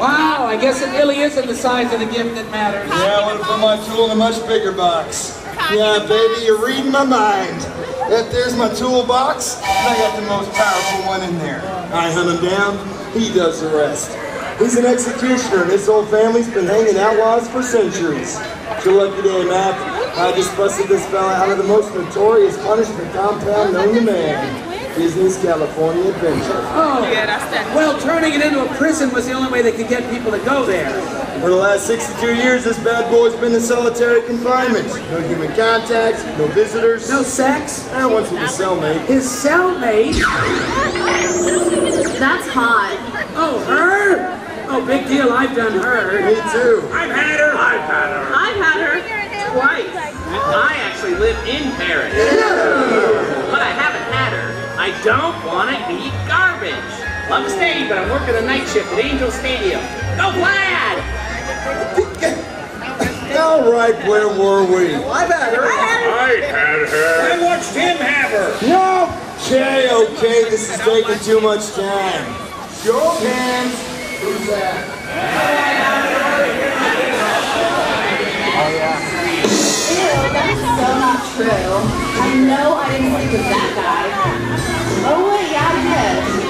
Wow, I guess it really isn't the size of the gift that matters. Yeah, I want to put my tool in a much bigger box. Yeah, baby, you're reading my mind. That there's my toolbox, and I got the most powerful one in there. I hunt him down, he does the rest. He's an executioner, and this old family's been hanging outlaws for centuries. It's your lucky day, Mac. I just busted this fella out of the most notorious punishment compound known to man. Disney's California Adventure. Oh, well, turning it into a prison was the only way they could get people to go there. For the last 62 years, this bad boy's been in solitary confinement. No human contact, no visitors. No sex? And once with a cellmate. His cellmate? That's hot. Oh, her? Oh, big deal, I've done her. Me too. I've had her. I've had her. I've had her. Twice. I actually live in Paris. But I haven't had her. I don't want to eat garbage. Love to stay, but I'm working a night shift at Angel Stadium. Go Vlad! All right, where were we? I've had her. I had her. I watched him have her. No. Okay, okay, this is taking too much time. Show of hands. Who's that? Ew, that's so not true. I know I didn't sleep with that guy.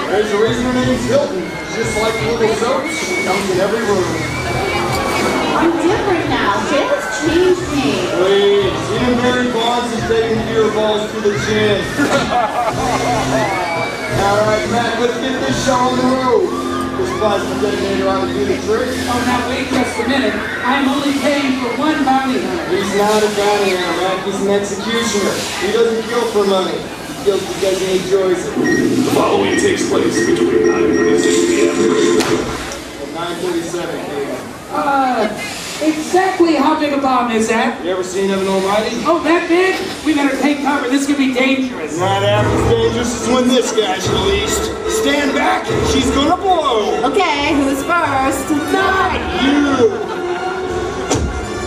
There's a reason her name's Hilton. Just like little soaps, she comes in every room. I'm different now. Jay has changed me. Please, even Barry Bonds is taking beer balls to the chin. All right, Matt, let's get this show on the road. This plasma detonator ought to do the trick. Oh, now wait just a minute. I'm only paying for one bounty hunter. He's not a bounty hunter, Matt. He's an executioner. He doesn't kill for money. He kills because he. The following takes place between 9 and 6 p.m. 9:37 a.m. Uh, exactly how big a bomb is that? You ever seen Evan Almighty? Oh, that big? We better take cover. This could be dangerous. Not half as dangerous as when this guy's released. Stand back, she's gonna blow. Okay, who's first? Not you.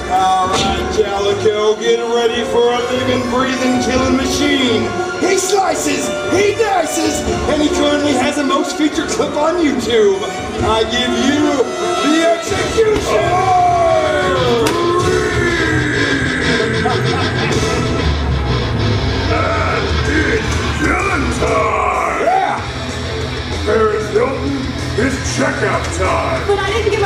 All right, Calico, get ready for a living, breathing, killing machine. He slices, he dices, and he currently has a most featured clip on YouTube. I give you the execution. Killing time! Yeah. Paris Hilton, it's checkout time! But I didn't get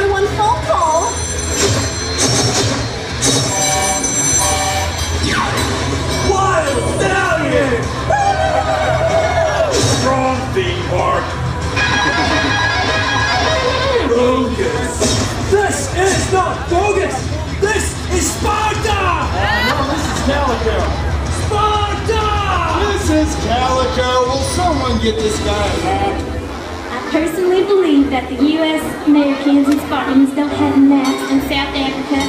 Calico. Sparta! This is Calico. Will someone get this guy a map? I personally believe that the U.S. Americans and Spartans don't have maps in South Africa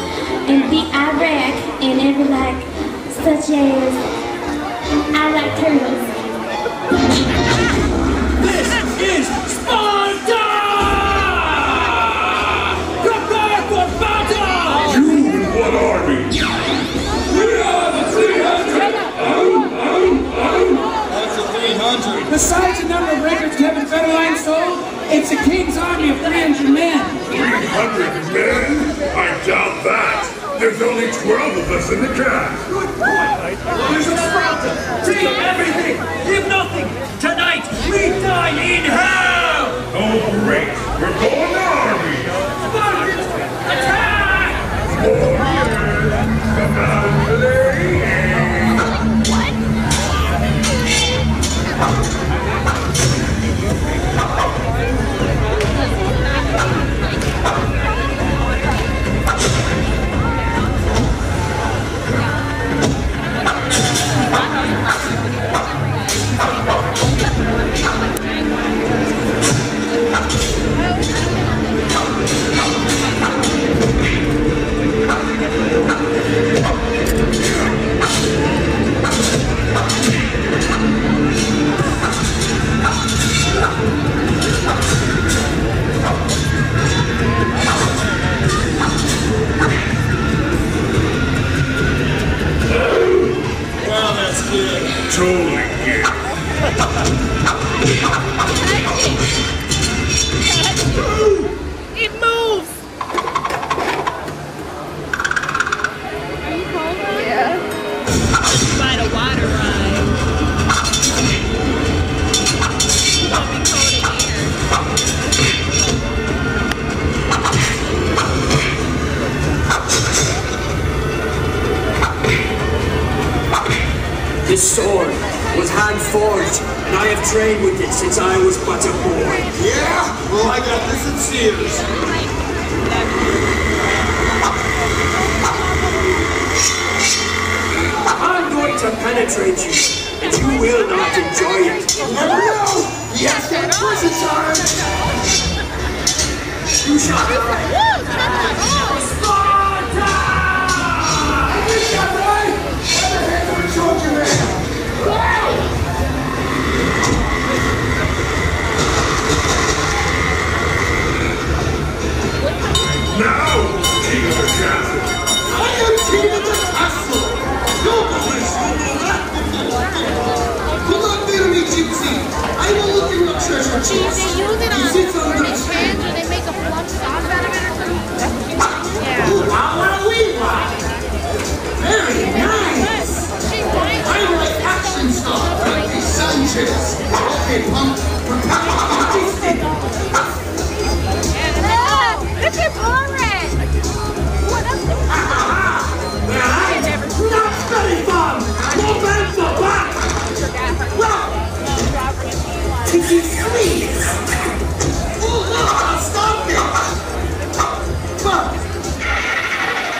and the Iraq and every like, such as I like turtles. Besides the number of records Kevin Federline sold, it's a king's army of 300 men. 300 men? I doubt that! There's only 12 of us in the cast! Good point. There's a Sparta! Take everything! Give nothing! Tonight, we dine in hell! Oh great! We're going to trained with it since I was but a boy. Yeah? Well, I got this at Sears. I'm going to penetrate you, and you will not enjoy it. Never know. Yes, that prison time. You shall Sparta! Your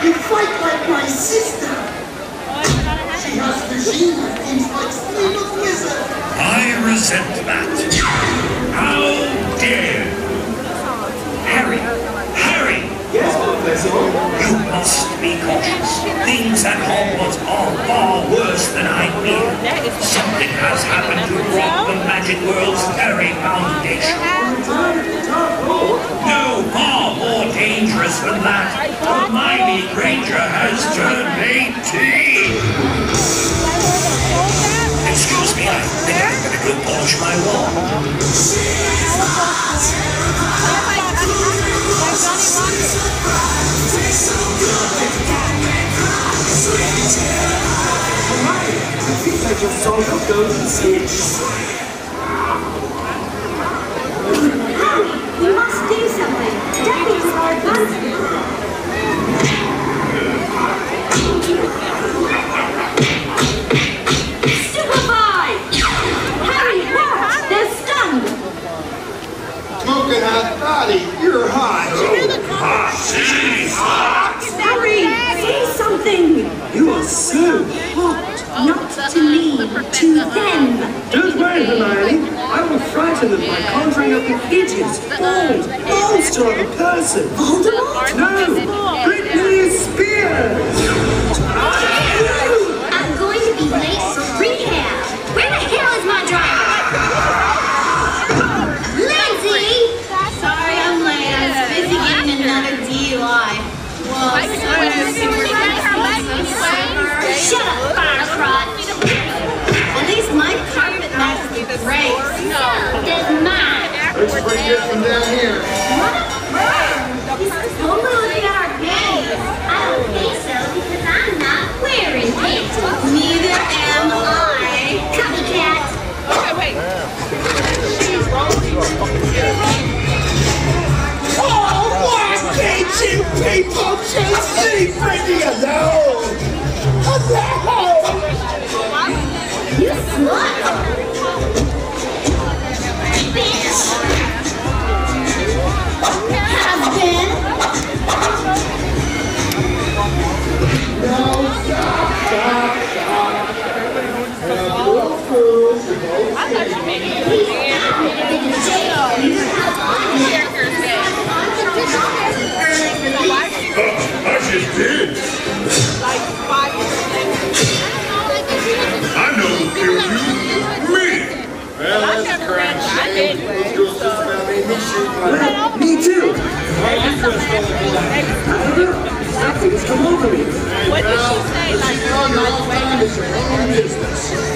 you fight like my sister. She has machine with things like Sleep of Wizard. I resent that. How dare Harry, Harry, Yes, Professor. you must be cautious. Things at Hogwarts are far worse than I feared. Something has happened to rock the magic world's very foundation. No, far more dangerous than that. Hermione Granger has turned 18. Excuse me, I think I'm gonna go polish my wall. I think I just saw your golden snitch. We must do something. Daddy's our bus. Stupefy! Harry, what? They're stunned. Smoking hot body, you're hot. Harry, say something. You are so hot. Not to me, to them. Don't worry, Hermione. I will frighten them by conjuring up the hideous, bald monster of a person. Voldemort? No! Britney Spears! I'm going to be late for rehab. Where the hell is my driver? Lindsay! Sorry I'm late. I was busy getting another DUI. Whoa, Shut up, Firecrotch! At least my carpet matches the brakes. Looks pretty good from down here. He's totally our panties. I don't think so because I'm not wearing panties. Neither am I. Copycat. Oh, why can't you people just leave Britney me too. Come over me. Your own time. It's your own business.